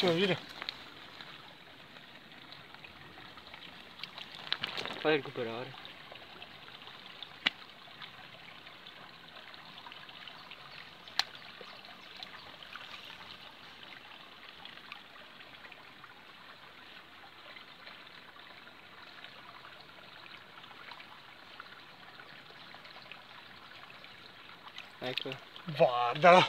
Deixa eu. Vai recuperar. Ecco. Vada!